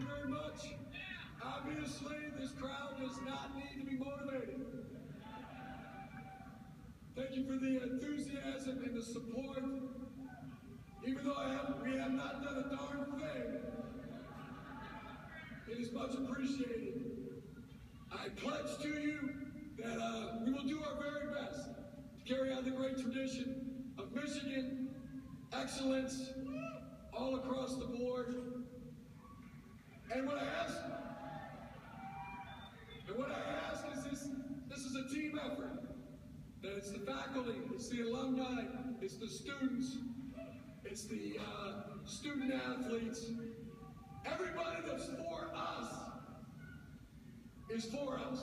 very much. Obviously, this crowd does not need to be motivated. Thank you for the enthusiasm and the support. Even though have, we have not done a darn thing, it is much appreciated. I pledge to you that uh, we will do our very best to carry on the great tradition of Michigan excellence all across the board. And what I ask, and what I ask is this, this is a team effort. That it's the faculty, it's the alumni, it's the students, it's the uh, student athletes. Everybody that's for us is for us.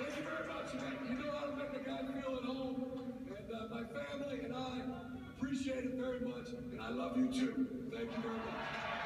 Thank you very much. You know how to make a guy feel at home. And uh, my family and I appreciate it very much. And I love you too. Thank you very much.